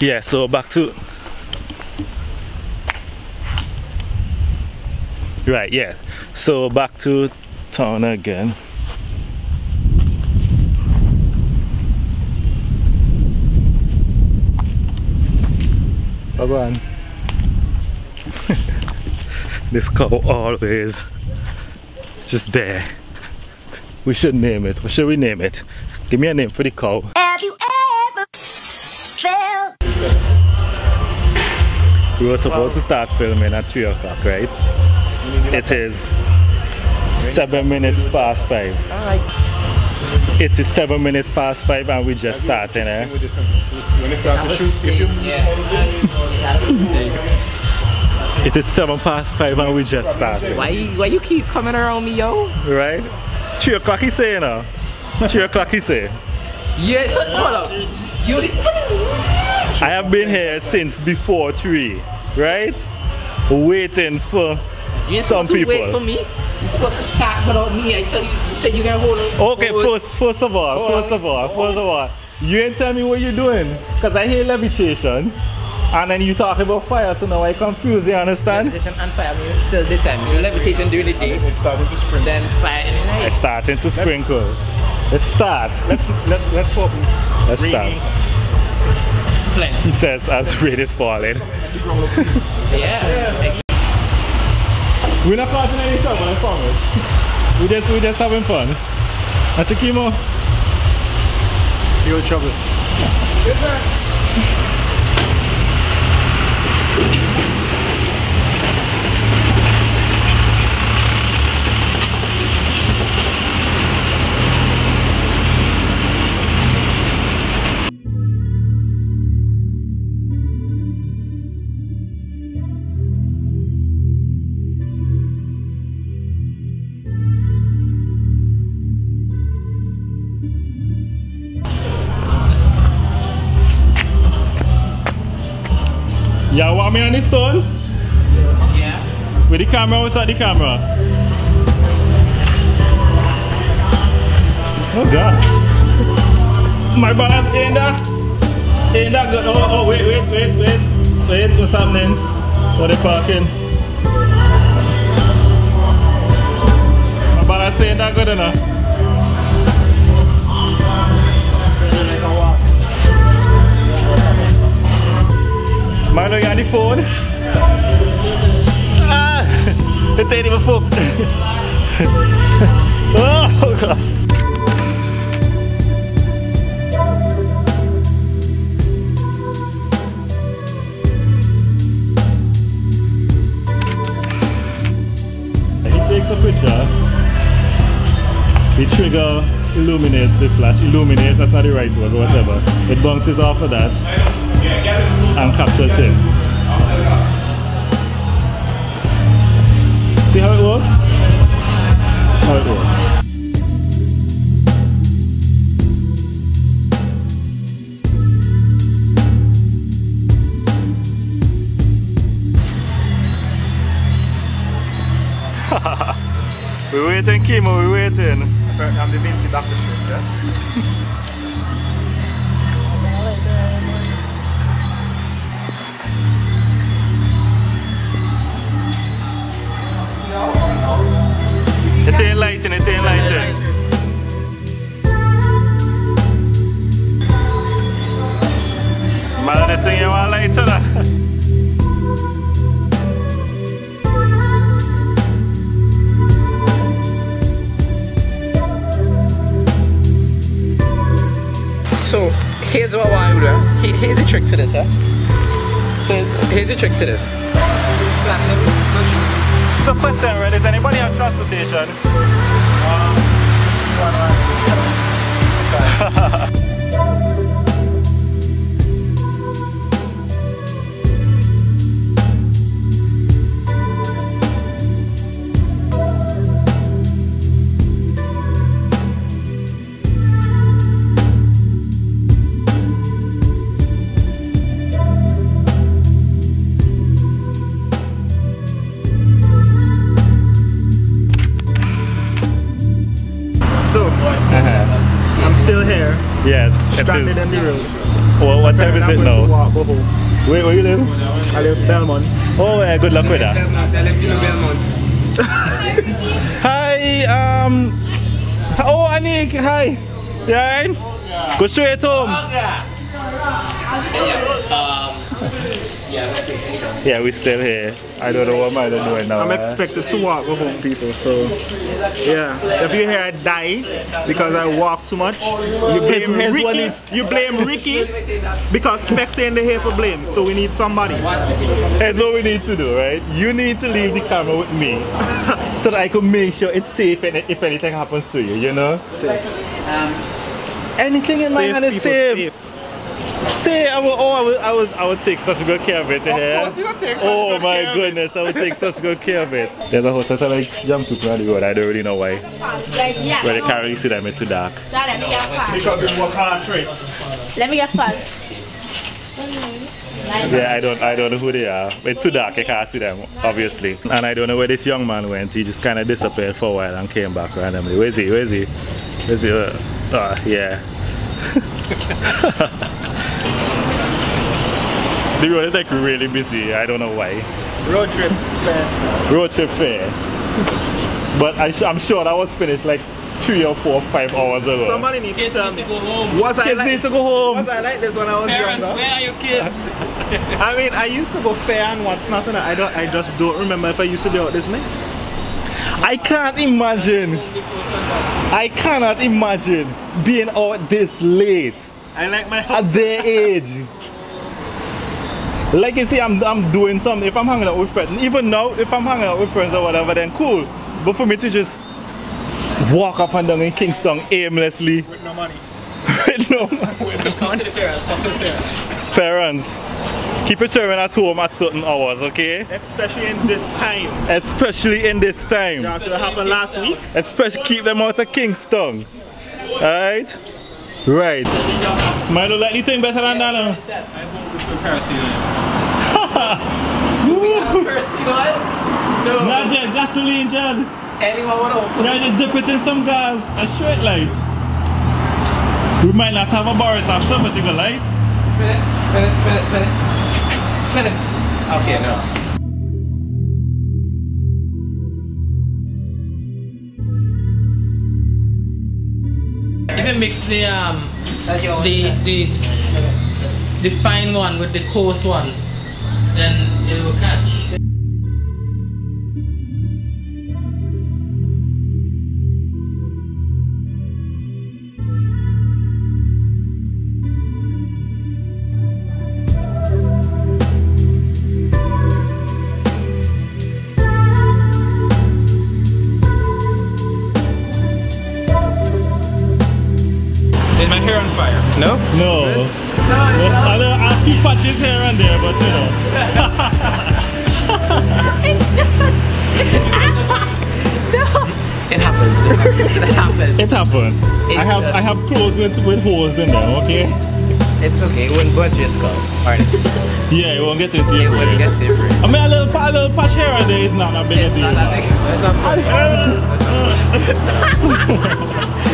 Yeah, so back to Right, yeah. So back to town again. Bye bye. this cow always just there. We should name it. What should we name it? Give me a name for the cow. We were supposed to start filming at 3 o'clock, right? It is 7 minutes past 5. It is 7 minutes past 5 and we just starting, eh? When they start to shoot, if you It is 7 past 5 and we just starting, Why you, why you keep coming around me, yo? right? 3 o'clock he say, you know? 3 o'clock he say. Yes, hold up. You I have been here since before 3, right? Waiting for you ain't some supposed to wait for me. You're supposed to start without me. I tell you, you said you're gonna hold it. Okay, hold first, first of all, Hold first on. of all, Hold first of all, you ain't tell me what you're doing. Because I hear levitation. And then you talk about fire, so now I confused, you understand? Levitation and fire, I mean, it's still daytime. You do levitation during the day, it's starting to spring. then fire in the It's night. starting to sprinkle. Let's start. Let's let's let's hope. Let's start. Plenty. He says as rain is falling. Yeah. We're not causing any trouble, I promise. We just we just having fun. That's a chemo. You're in trouble. Y'all want me on this stone? Yeah. With the camera without the camera? Oh god. My balance ain't that ain't that good. Oh oh wait wait wait wait wait what's happening? What are they parking? My balance ain't that good enough. Milo, you on the phone? Ah, it ain't even full. oh, God. He takes a picture. Trigger illuminates the flash. Illuminates, that's not the right word, whatever. It bounces off of that and captures him. See how it works? How it works. we waiting, Kimo, we waiting. Apparently, I'm the Vincy Doctor Strange, yeah? It ain't lighting. Man, this thing you want lighter. So here's what I to do. Uh, here's the trick to this, huh? So here's the trick to this. So question, right? Does anybody have transportation? So, I'm still here, Yes, it stranded is. on the road. Well, what time is it going now? walk, go home. Where, where you live? I live Belmont. Oh, yeah, good luck with that. I live in Belmont. Hi, um. Oh, Anik, hi. You alright? Go straight home. Yeah, we're still here. I don't know what am I doing now. I'm eh? expected to walk with home, people. So, yeah. If you hear I die because I walk too much, you blame Ricky. You blame Ricky because Specs ain't here for blame. So we need somebody. That's what we need to do, right? You need to leave the camera with me so that I can make sure it's safe and if anything happens to you, you know? Safe. Anything in my Safe hand is safe. safe. Say, I will, oh, I will, I will, I will take such a good care of it. yeah? course you will take such Oh good my care of it. goodness, I will take such good care of it. There's a whole set of like young people on the road. I don't really know why. Where they can't really see them, it's too dark. So let me get pass. Because we work hard for it. Let me get pass. Yeah, I don't, I don't know who they are. It's too dark, I can't see them, obviously. And I don't know where this young man went. He just kind of disappeared for a while and came back randomly. Where's he? Where's he? Where's he? Uh, uh, yeah. the road is like really busy. I don't know why. Road trip. Fair. Road trip fair. But I I'm sure that was finished like three or four or five hours ago. Somebody needs to tell me. Was I Kids like need to go home. was I like this when I was Parents, younger? are your kids? I mean, I used to go fair and what's not, and I don't. I just don't remember if I used to be out this late. I can't imagine. I cannot imagine being out this late I like my at their age. Like you see, I'm, I'm doing something. If I'm hanging out with friends, even now, if I'm hanging out with friends or whatever, then cool. But for me to just walk up and down in Kingstown aimlessly, with no money. with no Talk to the parents, talk to the parents. parents, keep your children at home at certain hours, okay? Especially in this time. Especially in this time. Yeah, so it happened last week. Especially keep them out of Kingstown. Alright? Right. Might look like anything better than that. No? No. Not just gasoline, Jad. Anyone want to Now just dip it in some gas. A straight light. We might not have a Boris after, but you got light. Spin it, spin it, spin it, spin it. Spin it. Okay, no. If you mix the um the the the fine one with the coarse one, then it will catch. Is my hair on fire? No. No. I know I keep patches here and there, but you know. It happens. it happens. It happens. It I have does. I have clothes with, with holes in them, okay? It's okay. It wouldn't your skull. Alright. Yeah, it won't get into It your wouldn't brain. get different. I mean, a little, a little patch here and there is not a big It's deal. not that big. It's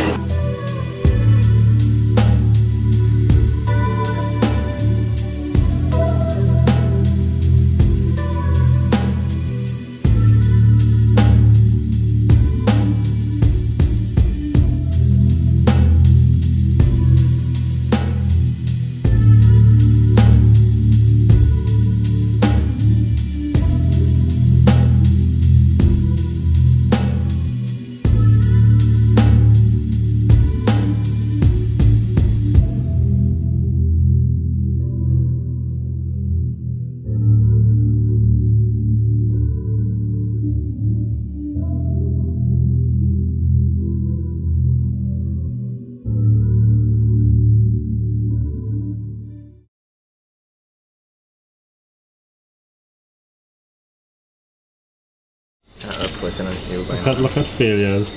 not person and see you by Look at, look at failures.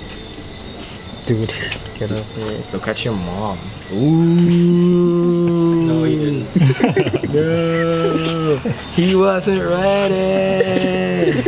Dude, get up here. Look at your mom. Ooh. No, he didn't. no. He wasn't ready.